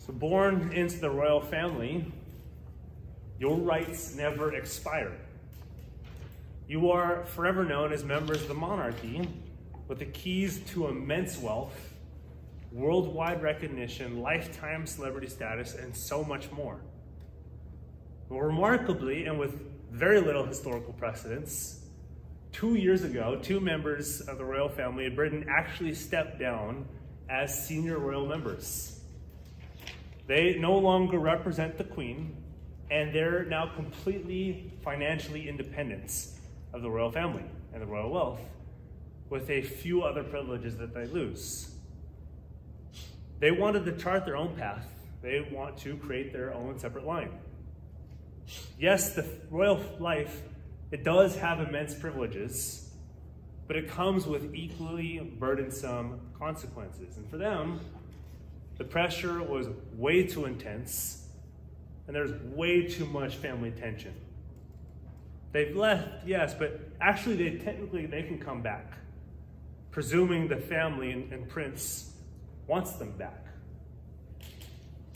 So, born into the royal family, your rights never expire. You are forever known as members of the monarchy with the keys to immense wealth, worldwide recognition, lifetime celebrity status, and so much more. But remarkably, and with very little historical precedence, two years ago, two members of the royal family of Britain actually stepped down as senior royal members. They no longer represent the Queen, and they're now completely financially independent of the royal family and the royal wealth, with a few other privileges that they lose. They wanted to chart their own path. They want to create their own separate line. Yes, the royal life, it does have immense privileges, but it comes with equally burdensome consequences. And for them, the pressure was way too intense, and there's way too much family tension. They've left, yes, but actually they technically they can come back, presuming the family and, and prince wants them back.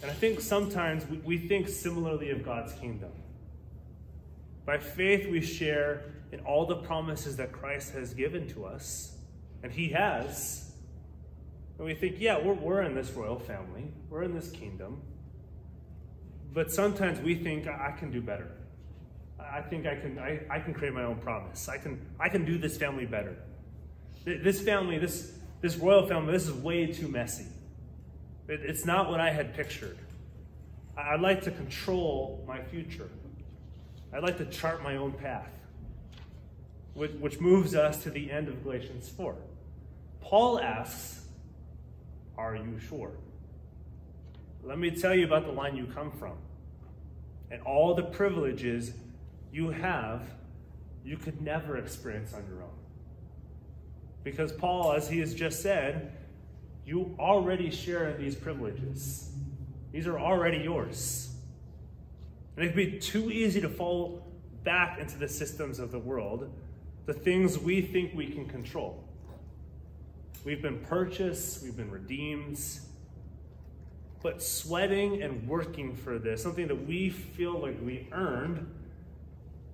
And I think sometimes we, we think similarly of God's kingdom. By faith, we share in all the promises that Christ has given to us, and He has. And we think, yeah, we're, we're in this royal family, we're in this kingdom. But sometimes we think, I can do better. I think I can, I, I can create my own promise. I can, I can do this family better. This family, this, this royal family, this is way too messy. It, it's not what I had pictured. I'd like to control my future. I'd like to chart my own path, which, which moves us to the end of Galatians 4. Paul asks, Are you sure? Let me tell you about the line you come from and all the privileges you have, you could never experience on your own. Because Paul, as he has just said, you already share these privileges. These are already yours. And it can be too easy to fall back into the systems of the world, the things we think we can control. We've been purchased, we've been redeemed, but sweating and working for this, something that we feel like we earned,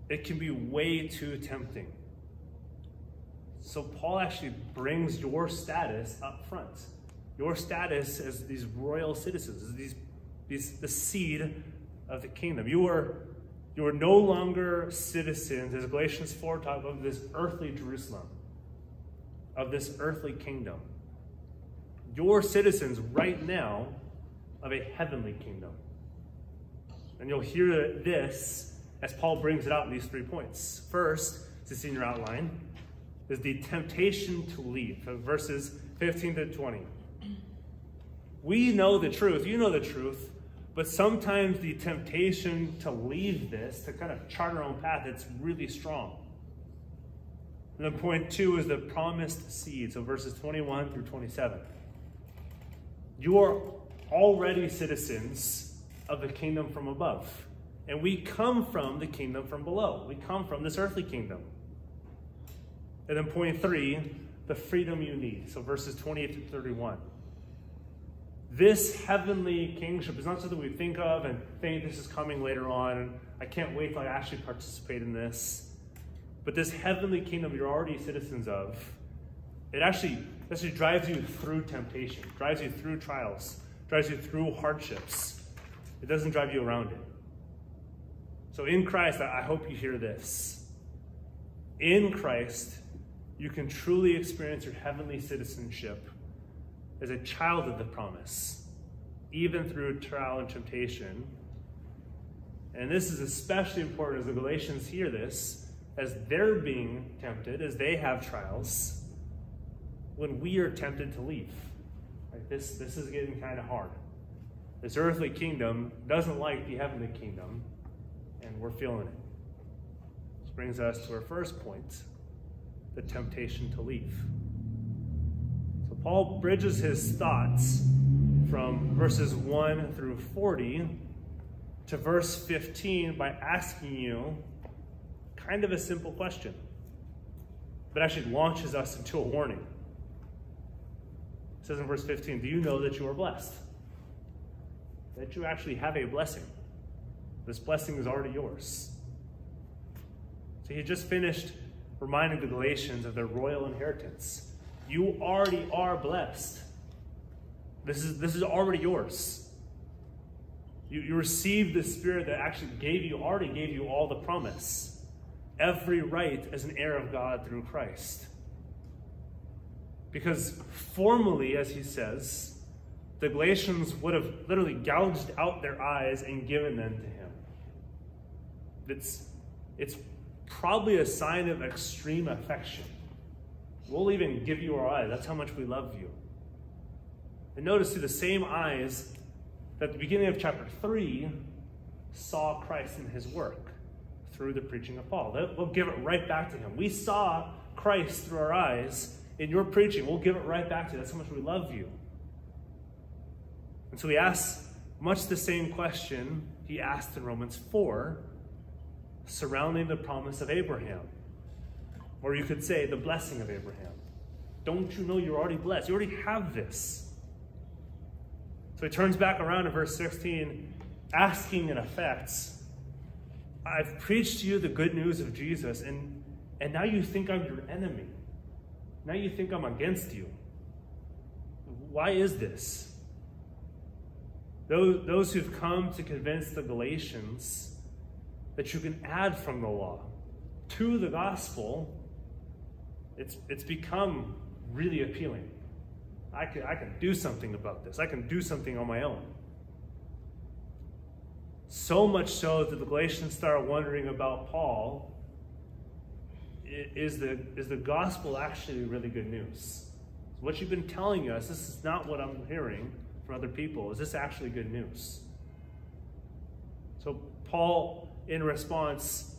it can be way too tempting. So Paul actually brings your status up front. Your status as these royal citizens, as these, these the seed of the kingdom. You are you are no longer citizens, as Galatians 4 talks of this earthly Jerusalem, of this earthly kingdom. You're citizens right now of a heavenly kingdom. And you'll hear this as Paul brings it out in these three points. First, to see in your outline, is the temptation to leave, verses 15 to 20. We know the truth, you know the truth, but sometimes the temptation to leave this, to kind of chart our own path, it's really strong. And then point two is the promised seed, so verses 21 through 27. You are already citizens of the kingdom from above. And we come from the kingdom from below. We come from this earthly kingdom. And then point three, the freedom you need. So verses 28 to 31. This heavenly kingship is not something we think of and think this is coming later on. I can't wait till I actually participate in this. But this heavenly kingdom you're already citizens of, it actually, actually drives you through temptation, drives you through trials, drives you through hardships. It doesn't drive you around it. So in Christ, I hope you hear this. In Christ, you can truly experience your heavenly citizenship as a child of the promise, even through trial and temptation. And this is especially important as the Galatians hear this, as they're being tempted, as they have trials, when we are tempted to leave. Like this, this is getting kind of hard. This earthly kingdom doesn't like the heavenly kingdom and we're feeling it. This brings us to our first point the temptation to leave. So Paul bridges his thoughts from verses 1 through 40 to verse 15 by asking you kind of a simple question, but actually launches us into a warning. It says in verse 15, Do you know that you are blessed? that you actually have a blessing. This blessing is already yours. So he just finished reminding the Galatians of their royal inheritance. You already are blessed. This is, this is already yours. You, you received the Spirit that actually gave you, already gave you all the promise. Every right as an heir of God through Christ. Because formally, as he says, the Galatians would have literally gouged out their eyes and given them to him. It's, it's probably a sign of extreme affection. We'll even give you our eyes. That's how much we love you. And notice through the same eyes that at the beginning of chapter 3 saw Christ in his work through the preaching of Paul. We'll give it right back to him. We saw Christ through our eyes in your preaching. We'll give it right back to you. That's how much we love you. And so he asks much the same question he asked in Romans 4 surrounding the promise of Abraham. Or you could say the blessing of Abraham. Don't you know you're already blessed? You already have this. So he turns back around in verse 16, asking in effect, I've preached to you the good news of Jesus, and, and now you think I'm your enemy. Now you think I'm against you. Why is this? Those, those who've come to convince the Galatians that you can add from the law to the gospel, it's, it's become really appealing. I can, I can do something about this. I can do something on my own. So much so that the Galatians start wondering about Paul is the, is the gospel actually really good news? What you've been telling us, this is not what I'm hearing from other people. Is this actually good news? So Paul, in response,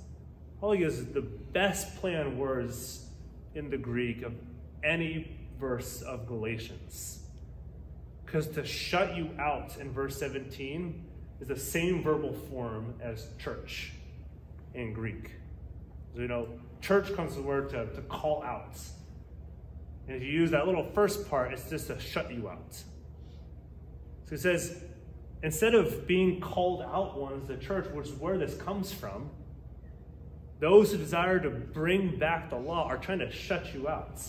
probably gives the best planned words in the Greek of any verse of Galatians. Because to shut you out in verse 17 is the same verbal form as church in Greek. So, you know, church comes the word to, to call out. And if you use that little first part, it's just to shut you out. So it says, instead of being called out ones, the church, which is where this comes from, those who desire to bring back the law are trying to shut you out.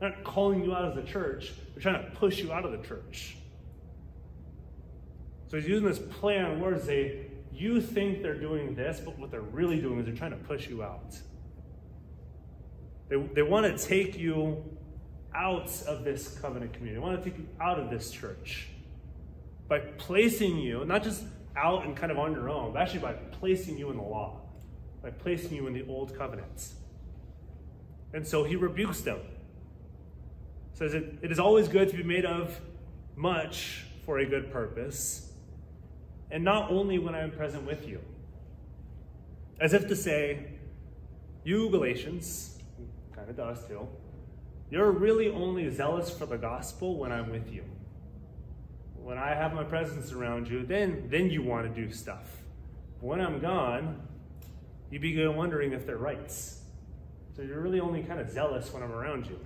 They're not calling you out of the church, they're trying to push you out of the church. So he's using this play on words. They, you think they're doing this, but what they're really doing is they're trying to push you out. They, they want to take you out of this covenant community. They want to take you out of this church by placing you, not just out and kind of on your own, but actually by placing you in the law, by placing you in the old covenants. And so he rebukes them. Says it, it is always good to be made of much for a good purpose, and not only when I am present with you. As if to say, you Galatians, kind of does too. You're really only zealous for the gospel when I'm with you. When I have my presence around you, then, then you want to do stuff. When I'm gone, you begin wondering if they're rights. So you're really only kind of zealous when I'm around you.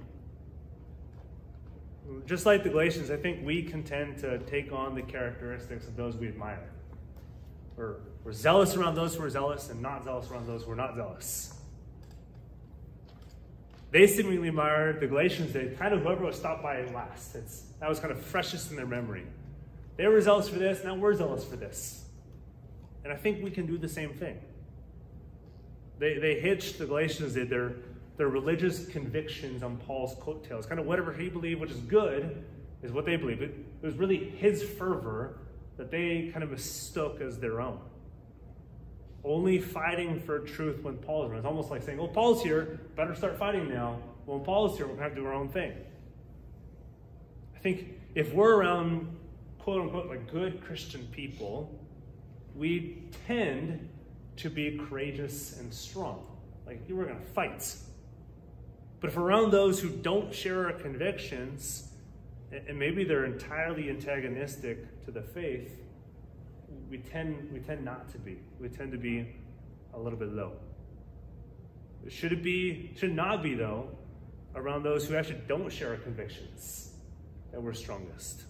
Just like the Galatians, I think we can tend to take on the characteristics of those we admire. We're, we're zealous around those who are zealous and not zealous around those who are not zealous. They seemingly admired the Galatians They kind of whoever was stopped by last. It's, that was kind of freshest in their memory. They were zealous for this, now we're zealous for this. And I think we can do the same thing. They, they hitched, the Galatians did, their, their religious convictions on Paul's coattails. Kind of whatever he believed, which is good, is what they believed. It, it was really his fervor that they kind of mistook as their own only fighting for truth when Paul's around. It's almost like saying, well, Paul's here, better start fighting now. When Paul's here, we're going to have to do our own thing. I think if we're around, quote unquote, like good Christian people, we tend to be courageous and strong. Like, we're going to fight. But if around those who don't share our convictions, and maybe they're entirely antagonistic to the faith, we tend we tend not to be. We tend to be a little bit low. Should it be? Should not be though, around those who actually don't share our convictions that we're strongest,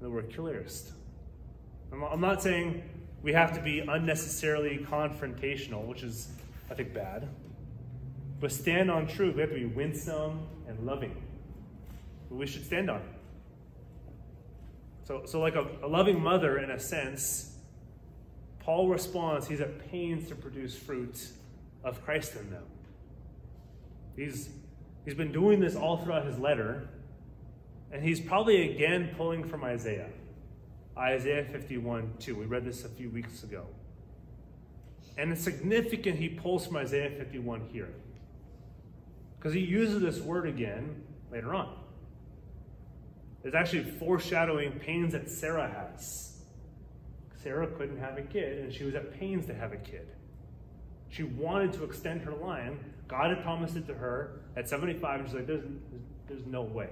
that we're clearest. I'm not saying we have to be unnecessarily confrontational, which is, I think, bad. But stand on truth. We have to be winsome and loving. We should stand on. So, so like a, a loving mother, in a sense, Paul responds, he's at pains to produce fruit of Christ in them. He's, he's been doing this all throughout his letter, and he's probably again pulling from Isaiah. Isaiah 51 2. We read this a few weeks ago. And it's significant he pulls from Isaiah 51 here. Because he uses this word again later on. It's actually foreshadowing pains that Sarah has. Sarah couldn't have a kid, and she was at pains to have a kid. She wanted to extend her line. God had promised it to her at 75, and she's like, there's, there's no way.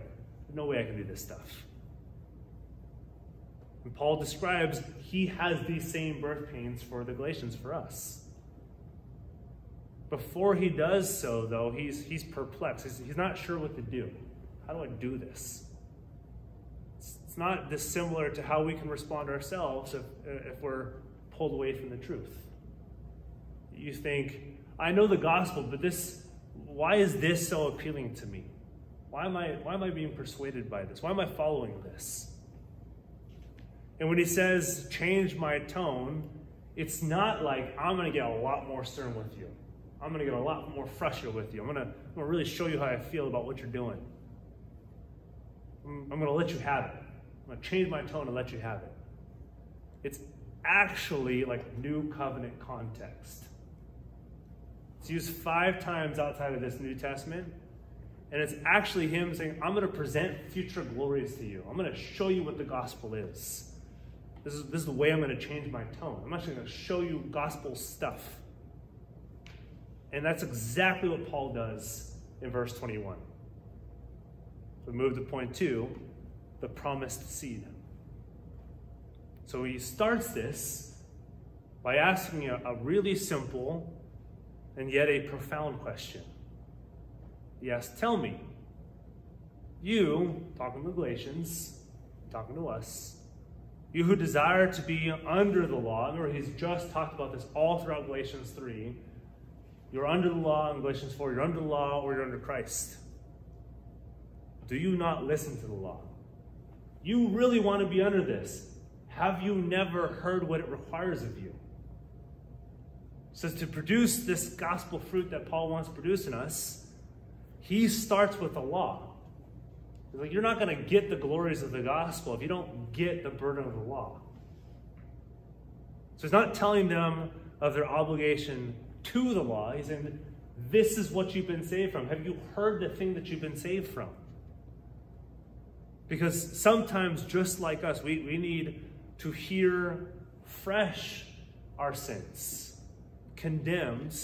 There's no way I can do this stuff. And Paul describes he has these same birth pains for the Galatians, for us. Before he does so, though, he's, he's perplexed. He's, he's not sure what to do. How do I do this? It's, not dissimilar to how we can respond ourselves if, if we're pulled away from the truth. You think, I know the gospel, but this, why is this so appealing to me? Why am I, why am I being persuaded by this? Why am I following this? And when he says, change my tone, it's not like I'm going to get a lot more stern with you. I'm going to get a lot more frustrated with you. I'm going to, I'm to really show you how I feel about what you're doing. I'm, I'm going to let you have it. I'm to change my tone and let you have it. It's actually like new covenant context. It's used five times outside of this New Testament. And it's actually him saying, I'm going to present future glories to you. I'm going to show you what the gospel is. This is, this is the way I'm going to change my tone. I'm actually going to show you gospel stuff. And that's exactly what Paul does in verse 21. So we move to point two the promised seed. So he starts this by asking a, a really simple and yet a profound question. He asks, Tell me, you, talking to Galatians, talking to us, you who desire to be under the law, remember he's just talked about this all throughout Galatians 3. You're under the law in Galatians 4, you're under the law or you're under Christ. Do you not listen to the law? You really want to be under this. Have you never heard what it requires of you? It says to produce this gospel fruit that Paul wants to produce in us, he starts with the law. Like, you're not going to get the glories of the gospel if you don't get the burden of the law. So he's not telling them of their obligation to the law. He's saying, this is what you've been saved from. Have you heard the thing that you've been saved from? Because sometimes, just like us, we, we need to hear fresh our sins, condemned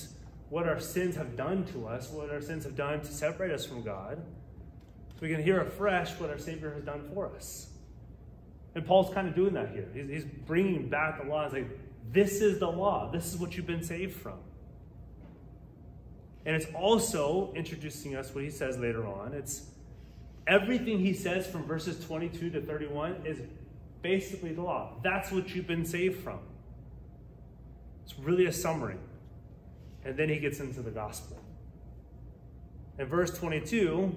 what our sins have done to us, what our sins have done to separate us from God. So we can hear afresh what our Savior has done for us. And Paul's kind of doing that here. He's, he's bringing back the law. He's like, this is the law. This is what you've been saved from. And it's also introducing us what he says later on. It's everything he says from verses 22 to 31 is basically the law. That's what you've been saved from. It's really a summary. And then he gets into the gospel. In verse 22,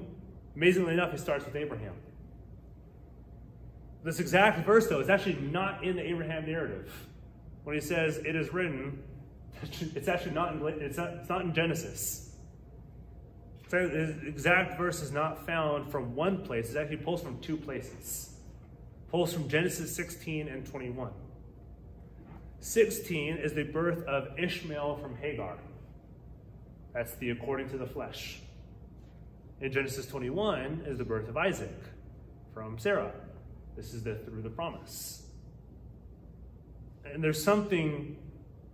Amazingly enough, he starts with Abraham. This exact verse, though, is actually not in the Abraham narrative. When he says it is written, it's actually not in, it's not, it's not in Genesis. The exact verse is not found from one place. It actually pulls from two places. Pulls from Genesis 16 and 21. 16 is the birth of Ishmael from Hagar. That's the according to the flesh in Genesis 21 is the birth of Isaac from Sarah. This is the through the promise. And there's something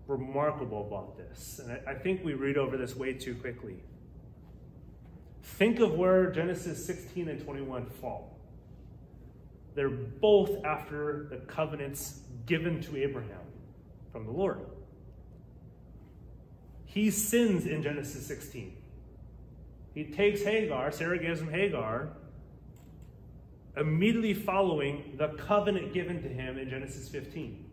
remarkable about this. And I, I think we read over this way too quickly. Think of where Genesis 16 and 21 fall. They're both after the covenants given to Abraham from the Lord. He sins in Genesis 16. He takes Hagar, Sarah gives him Hagar, immediately following the covenant given to him in Genesis 15.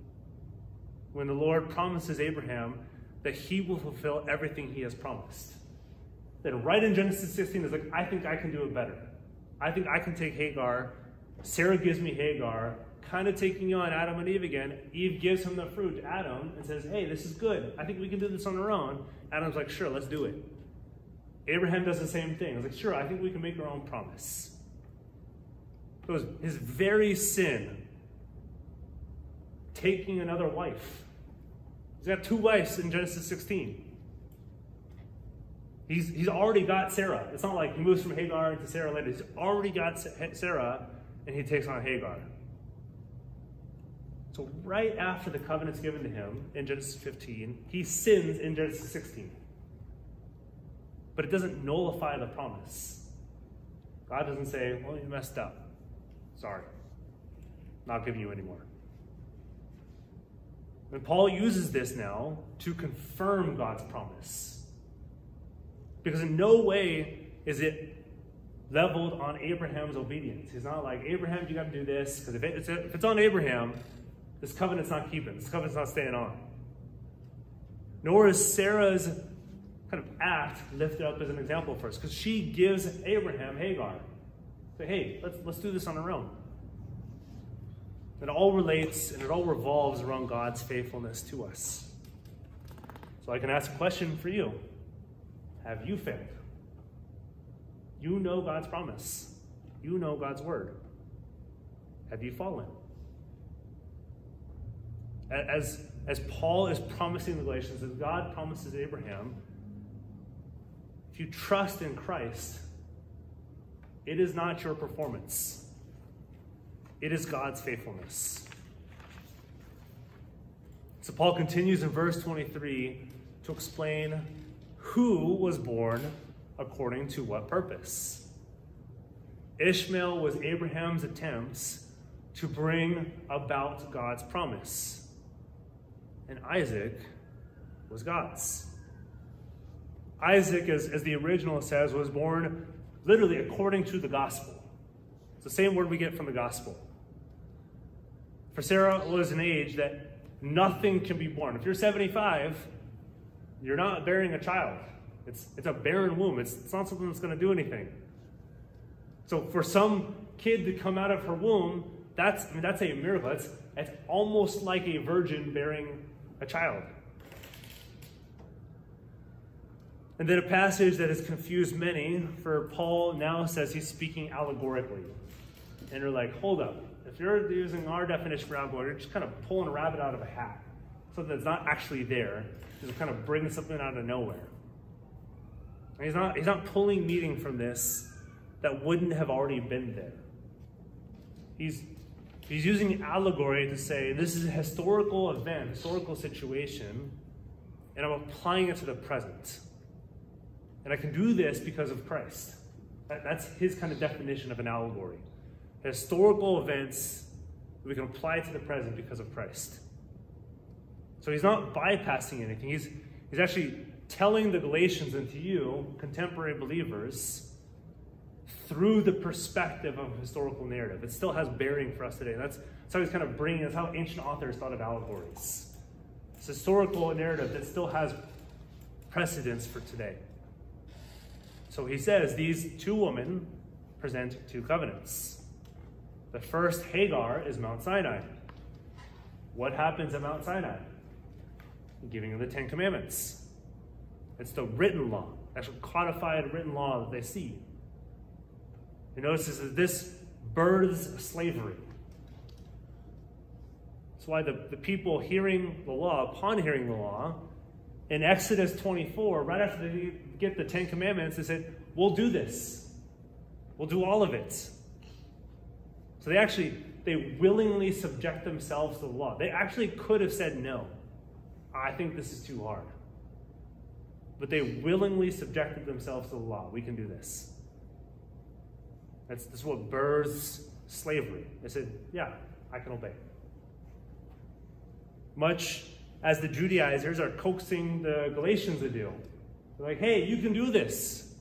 when the Lord promises Abraham that he will fulfill everything he has promised. Then, right in Genesis 16, is like, I think I can do it better. I think I can take Hagar. Sarah gives me Hagar, kind of taking on Adam and Eve again. Eve gives him the fruit to Adam and says, Hey, this is good. I think we can do this on our own. Adam's like, Sure, let's do it. Abraham does the same thing. He's like, Sure, I think we can make our own promise. It was his very sin taking another wife. He's got two wives in Genesis 16. He's, he's already got Sarah. It's not like he moves from Hagar to Sarah later. He's already got Sarah and he takes on Hagar. So, right after the covenant's given to him in Genesis 15, he sins in Genesis 16. But it doesn't nullify the promise. God doesn't say, Well, you messed up. Sorry. Not giving you any more. And Paul uses this now to confirm God's promise. Because in no way is it leveled on Abraham's obedience. He's not like, Abraham, you got to do this. Because if, it's, if it's on Abraham, this covenant's not keeping, this covenant's not staying on. Nor is Sarah's kind of act lifted up as an example for us, because she gives Abraham Hagar. Say, hey, let's, let's do this on our own. It all relates and it all revolves around God's faithfulness to us. So I can ask a question for you Have you failed? You know God's promise, you know God's word. Have you fallen? As, as Paul is promising the Galatians, as God promises Abraham, if you trust in Christ, it is not your performance. It is God's faithfulness. So Paul continues in verse 23 to explain who was born according to what purpose. Ishmael was Abraham's attempts to bring about God's promise, and Isaac was God's. Isaac, as, as the original says, was born literally according to the gospel. It's the same word we get from the gospel. For Sarah was an age that nothing can be born. If you're 75, you're not bearing a child. It's, it's a barren womb. It's, it's not something that's going to do anything. So for some kid to come out of her womb, that's, I mean, that's a miracle. It's, it's almost like a virgin bearing a child. And then a passage that has confused many, for Paul now says he's speaking allegorically. And you're like, hold up. If you're using our definition for allegorical, you're just kind of pulling a rabbit out of a hat. Something that's not actually there. Just kind of bringing something out of nowhere. And he's not, he's not pulling meaning from this that wouldn't have already been there. He's, he's using allegory to say this is a historical event, historical situation, and I'm applying it to the present. And I can do this because of Christ. That, that's his kind of definition of an allegory historical events we can apply to the present because of Christ. So he's not bypassing anything. He's, he's actually telling the Galatians and to you, contemporary believers, through the perspective of historical narrative. It still has bearing for us today. That's, that's how he's kind of bringing, that's how ancient authors thought of allegories. It's historical narrative that still has precedence for today. So he says these two women present two covenants. The first Hagar is Mount Sinai. What happens at Mount Sinai? Giving them the Ten Commandments. It's the written law, actual codified written law that they see. And notice that this births slavery. That's why the, the people hearing the law, upon hearing the law, in Exodus 24, right after they get the Ten Commandments, they said, We'll do this. We'll do all of it. So they actually, they willingly subject themselves to the law. They actually could have said no. I think this is too hard. But they willingly subjected themselves to the law. We can do this. That's, that's what births slavery. They said, yeah, I can obey. Much as the Judaizers are coaxing the Galatians to do. They're like, hey, you can do this.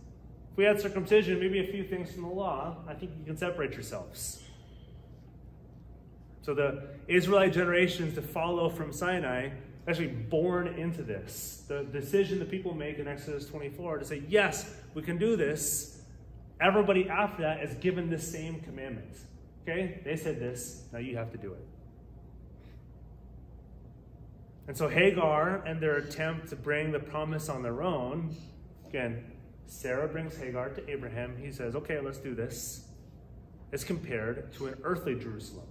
If we had circumcision, maybe a few things from the law, I think you can separate yourselves. So the Israelite generations to follow from Sinai actually born into this. The decision the people make in Exodus 24 to say, yes, we can do this. Everybody after that is given the same commandment. Okay? They said this, now you have to do it. And so Hagar and their attempt to bring the promise on their own, again, Sarah brings Hagar to Abraham. He says, okay, let's do this. Is compared to an earthly Jerusalem.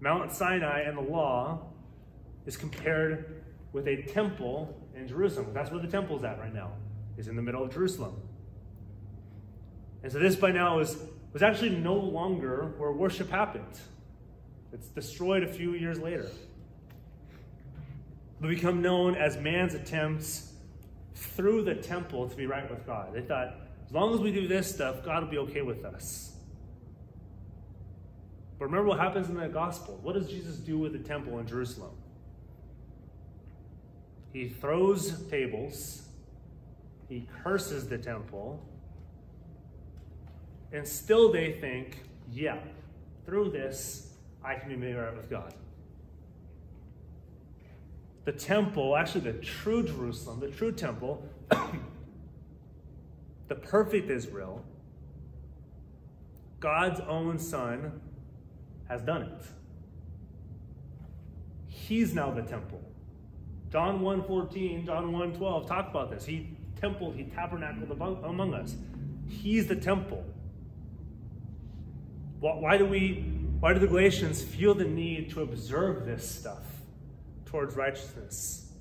Mount Sinai and the law is compared with a temple in Jerusalem. That's where the temple's at right now, is in the middle of Jerusalem. And so this by now is, was actually no longer where worship happened. It's destroyed a few years later. But become known as man's attempts through the temple to be right with God. They thought, as long as we do this stuff, God will be okay with us. But remember what happens in the gospel. What does Jesus do with the temple in Jerusalem? He throws tables, he curses the temple, and still they think, yeah, through this, I can be made right with God. The temple, actually the true Jerusalem, the true temple, the perfect Israel, God's own Son has done it. He's now the temple. John 1.14, John 1.12 talk about this. He templed, he tabernacled among us. He's the temple. Why do we, why do the Galatians feel the need to observe this stuff towards righteousness?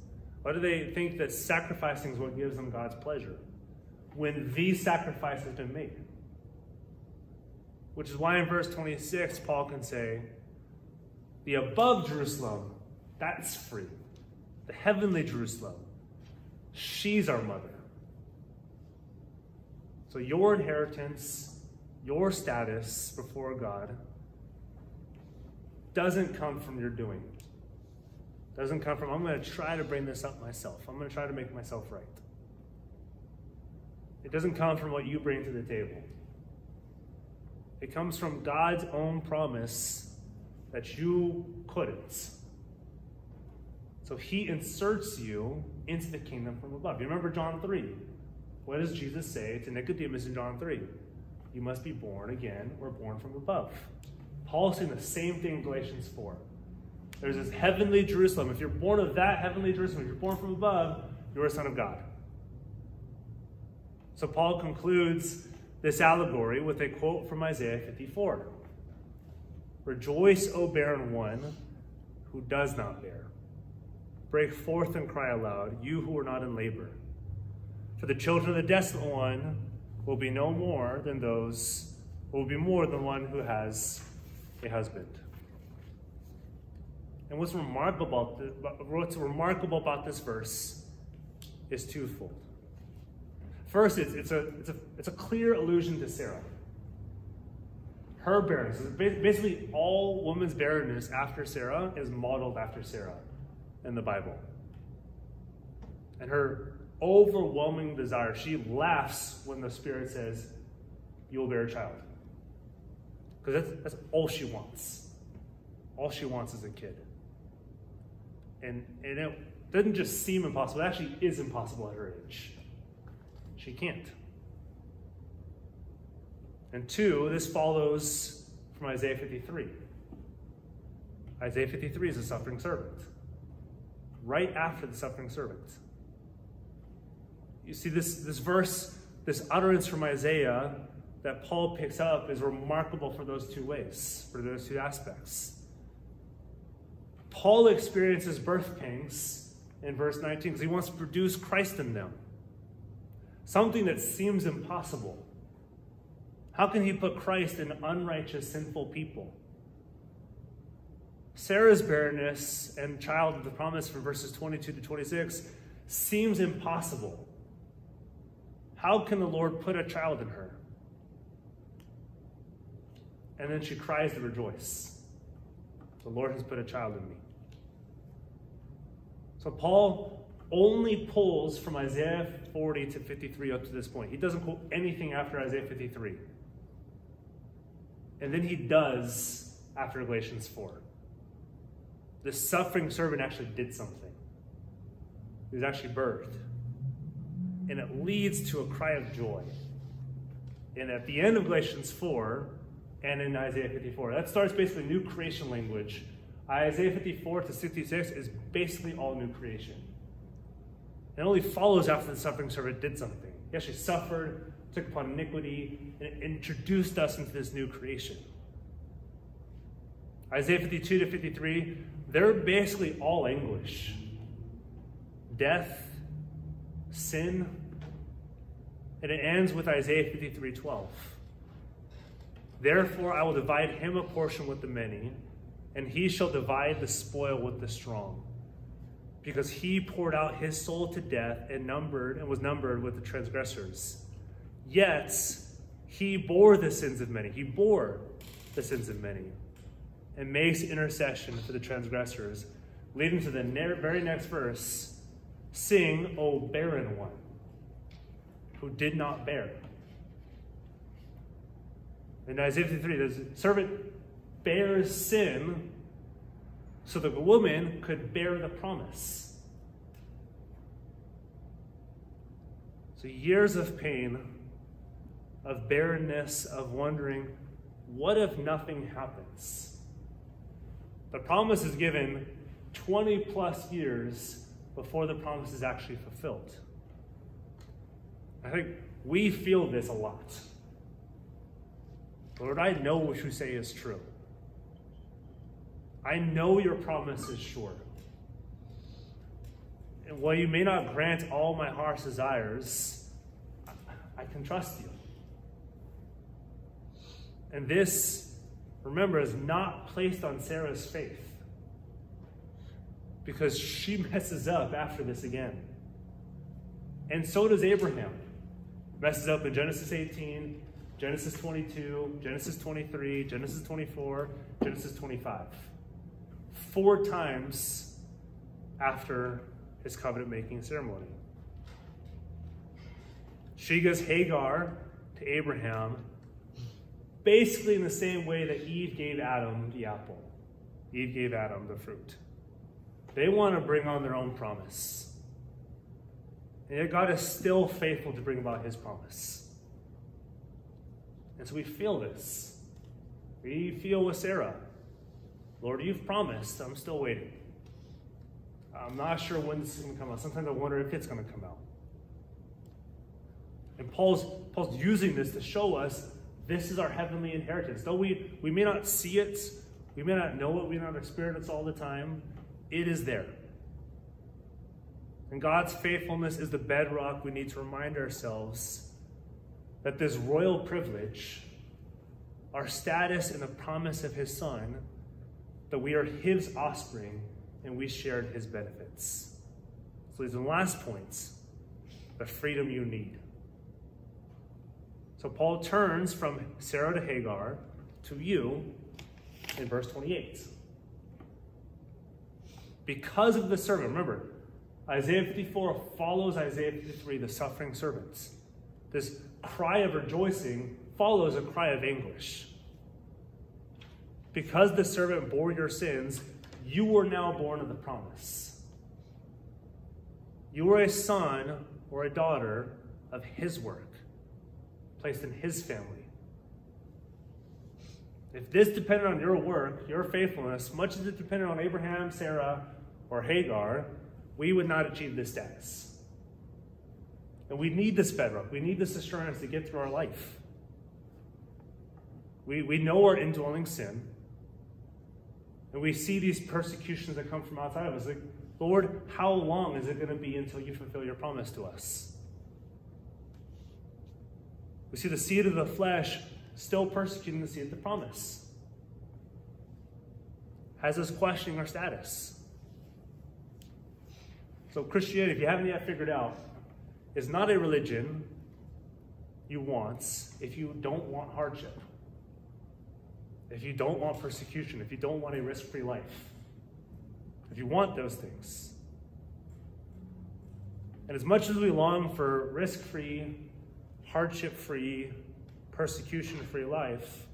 Why do they think that sacrificing is what gives them God's pleasure when the sacrifice has been made? Which is why in verse 26, Paul can say, the above Jerusalem, that's free the heavenly Jerusalem. She's our mother. So your inheritance, your status before God, doesn't come from your doing. Doesn't come from, I'm going to try to bring this up myself. I'm going to try to make myself right. It doesn't come from what you bring to the table. It comes from God's own promise that you couldn't. So he inserts you into the kingdom from above. You remember John 3. What does Jesus say to Nicodemus in John 3? You must be born again or born from above. Paul's saying the same thing in Galatians 4. There's this heavenly Jerusalem. If you're born of that heavenly Jerusalem, if you're born from above, you're a son of God. So Paul concludes this allegory with a quote from Isaiah 54 Rejoice, O barren one who does not bear. Break forth and cry aloud, you who are not in labor. For the children of the desolate one will be no more than those, will be more than one who has a husband. And what's remarkable about, this, what's remarkable about this verse is twofold. First, it's, it's, a, it's, a, it's a clear allusion to Sarah. Her barrenness, basically all woman's barrenness after Sarah is modeled after Sarah in the Bible. And her overwhelming desire, she laughs when the Spirit says, You'll bear a child. Because that's, that's all she wants. All she wants is a kid. And, and it doesn't just seem impossible, it actually is impossible at her age. She can't. And two, this follows from Isaiah 53. Isaiah 53 is a suffering servant right after the suffering servant. You see, this, this verse, this utterance from Isaiah that Paul picks up is remarkable for those two ways, for those two aspects. Paul experiences birth pangs in verse 19 because he wants to produce Christ in them. Something that seems impossible. How can he put Christ in unrighteous, sinful people? Sarah's barrenness and child of the promise from verses 22 to 26 seems impossible. How can the Lord put a child in her? And then she cries to rejoice. The Lord has put a child in me. So Paul only pulls from Isaiah 40 to 53 up to this point. He doesn't quote anything after Isaiah 53. And then he does after Galatians 4. The suffering servant actually did something. He was actually birthed. And it leads to a cry of joy. And at the end of Galatians 4 and in Isaiah 54, that starts basically new creation language. Isaiah 54 to 66 is basically all new creation. It only follows after the suffering servant did something. He actually suffered, took upon iniquity, and introduced us into this new creation. Isaiah 52 to 53, they're basically all English. Death, sin, and it ends with Isaiah 53 12. Therefore, I will divide him a portion with the many, and he shall divide the spoil with the strong. Because he poured out his soul to death and numbered and was numbered with the transgressors. Yet he bore the sins of many. He bore the sins of many and makes intercession for the transgressors, leading to the very next verse Sing, O barren one, who did not bear. In Isaiah 53, the servant bears sin so the woman could bear the promise. So, years of pain, of barrenness, of wondering, what if nothing happens? The promise is given 20 plus years before the promise is actually fulfilled. I think we feel this a lot. Lord, I know what you say is true. I know your promise is sure. And while you may not grant all my heart's desires, I can trust you. And this, remember, is not placed on Sarah's faith because she messes up after this again. And so does Abraham. Messes up in Genesis 18, Genesis 22, Genesis 23, Genesis 24, Genesis 25. Four times after his covenant making ceremony. She gives Hagar to Abraham basically in the same way that Eve gave Adam the apple. Eve gave Adam the fruit. They want to bring on their own promise. And yet God is still faithful to bring about his promise. And so we feel this. We feel with Sarah. Lord, you've promised. I'm still waiting. I'm not sure when this is going to come out. Sometimes I wonder if it's going to come out. And Paul's, Paul's using this to show us this is our heavenly inheritance. Though we, we may not see it, we may not know it, we may not experience it all the time, it is there. And God's faithfulness is the bedrock we need to remind ourselves that this royal privilege, our status in the promise of his son, that we are his offspring and we shared his benefits. So these are the last points, the freedom you need. So Paul turns from Sarah to Hagar to you in verse 28. Because of the servant, remember, Isaiah 54 follows Isaiah 53, the suffering servants. This cry of rejoicing follows a cry of anguish. Because the servant bore your sins, you were now born of the promise. You were a son or a daughter of his work placed in his family. If this depended on your work, your faithfulness, much as it depended on Abraham, Sarah, or Hagar, we would not achieve this status. And we need this bedrock. We need this assurance to get through our life. We, we know our indwelling sin. And we see these persecutions that come from outside of us. Like, Lord, how long is it going to be until you fulfill your promise to us? We see the seed of the flesh still persecuting the seed of the promise. Has us questioning our status. So, Christianity, if you haven't yet figured out, is not a religion you want if you don't want hardship, if you don't want persecution, if you don't want a risk free life, if you want those things. And as much as we long for risk free, hardship free, persecution free life,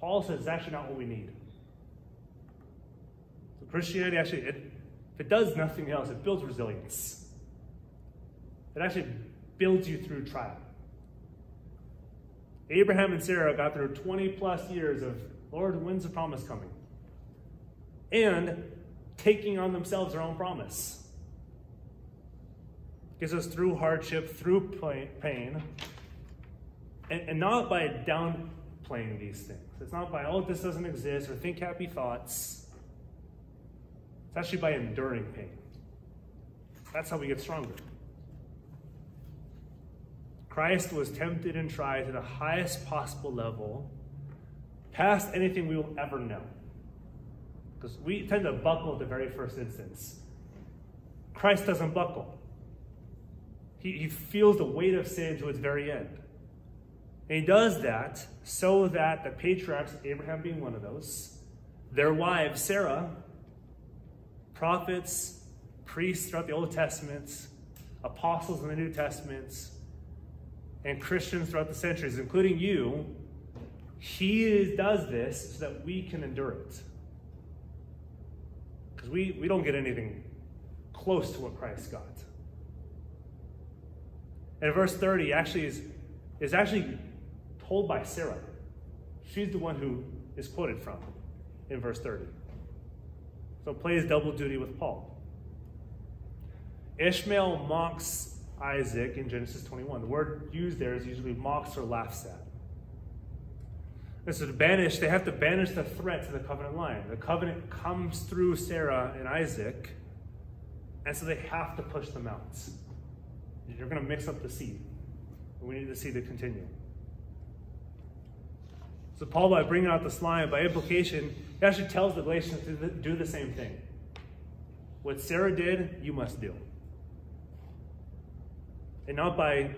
Paul says it's actually not what we need. So Christianity actually, it, if it does nothing else, it builds resilience. It actually builds you through trial. Abraham and Sarah got through 20 plus years of, Lord, when's the promise coming? And taking on themselves their own promise. Gives us through hardship, through pain, and, and not by downplaying these things. It's not by, oh, this doesn't exist, or think happy thoughts. It's actually by enduring pain. That's how we get stronger. Christ was tempted and tried to the highest possible level, past anything we will ever know. Because we tend to buckle at the very first instance. Christ doesn't buckle. He, he feels the weight of sin to its very end. And he does that so that the patriarchs, Abraham being one of those, their wives, Sarah, prophets, priests throughout the Old Testament, apostles in the New Testaments, and Christians throughout the centuries, including you, he does this so that we can endure it. Because we, we don't get anything close to what Christ got. And verse 30 actually is, is actually told by Sarah. She's the one who is quoted from in verse 30. So it plays double duty with Paul. Ishmael mocks Isaac in Genesis 21. The word used there is usually mocks or laughs at. And so to banish, they have to banish the threat to the covenant line. The covenant comes through Sarah and Isaac, and so they have to push them out. You're going to mix up the seed. We need the seed to continue. So Paul, by bringing out the slime, by implication, he actually tells the Galatians to do the same thing. What Sarah did, you must do. And not by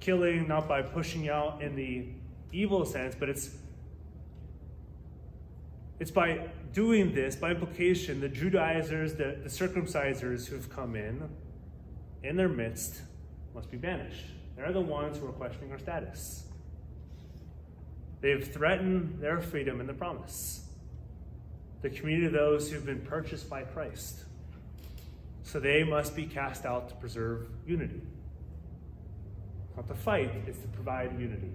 killing, not by pushing out in the evil sense, but it's it's by doing this, by implication, the Judaizers, the, the circumcisers who've come in, in their midst, must be banished. They're the ones who are questioning our status. They've threatened their freedom and the promise. The community of those who've been purchased by Christ. So they must be cast out to preserve unity. Not to fight, it's to provide unity.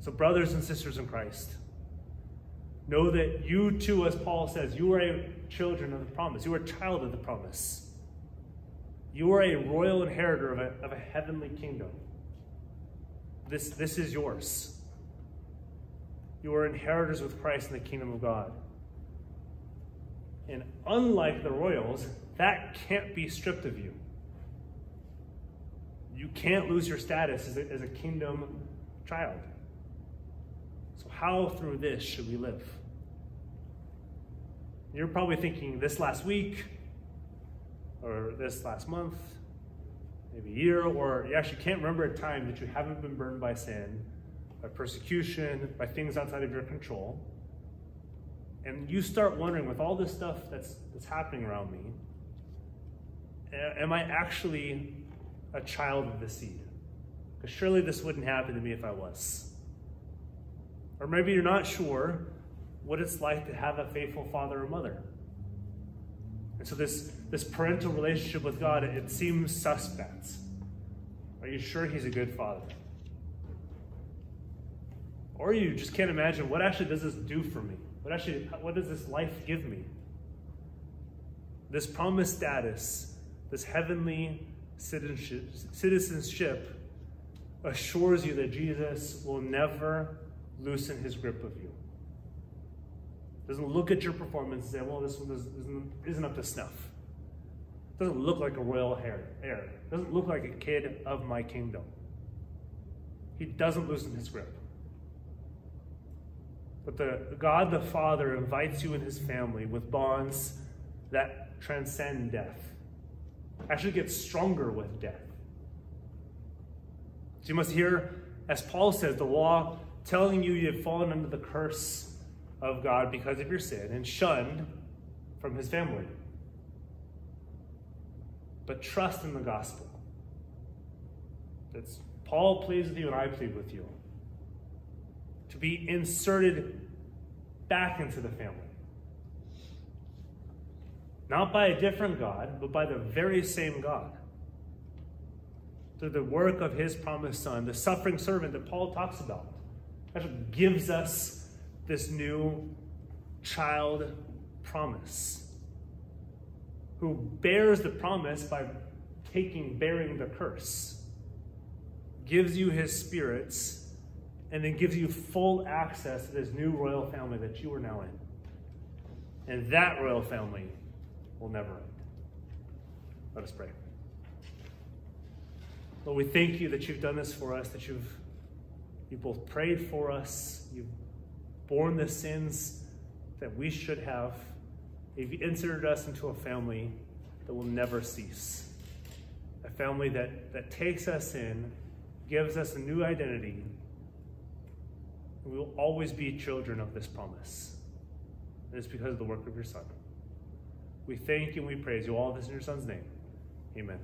So, brothers and sisters in Christ, know that you too, as Paul says, you are a children of the promise. You are a child of the promise. You are a royal inheritor of a, of a heavenly kingdom. This, this is yours. You are inheritors with Christ in the kingdom of God. And unlike the royals, that can't be stripped of you. You can't lose your status as a, as a kingdom child. So, how through this should we live? You're probably thinking this last week, or this last month, maybe a year, or you actually can't remember a time that you haven't been burned by sin, by persecution, by things outside of your control. And you start wondering, with all this stuff that's, that's happening around me, am I actually a child of the seed. Because surely this wouldn't happen to me if I was. Or maybe you're not sure what it's like to have a faithful father or mother. And so this, this parental relationship with God, it, seems suspect. Are you sure he's a good father? Or you just can't imagine what actually does this do for me? What actually, what does this life give me? This promised status, this heavenly citizenship assures you that Jesus will never loosen his grip of you. Doesn't look at your performance and say, well, this one isn't, isn't up to snuff. Doesn't look like a royal heir. Doesn't look like a kid of my kingdom. He doesn't loosen his grip. But the God the Father invites you and his family with bonds that transcend death actually get stronger with death. So you must hear, as Paul says, the law telling you you have fallen under the curse of God because of your sin and shunned from his family. But trust in the gospel. That's Paul pleads with you and I plead with you. to be inserted back into the family. Not by a different God, but by the very same God. Through the work of his promised son, the suffering servant that Paul talks about. That gives us this new child promise. Who bears the promise by taking, bearing the curse. Gives you his spirits and then gives you full access to this new royal family that you are now in. And that royal family will never end. Let us pray. Lord, we thank you that you've done this for us, that you've you both prayed for us, you've borne the sins that we should have. You've inserted us into a family that will never cease. A family that, that takes us in, gives us a new identity, we will always be children of this promise. And it's because of the work of your Son. We thank you and we praise you. All this in your Son's name. Amen.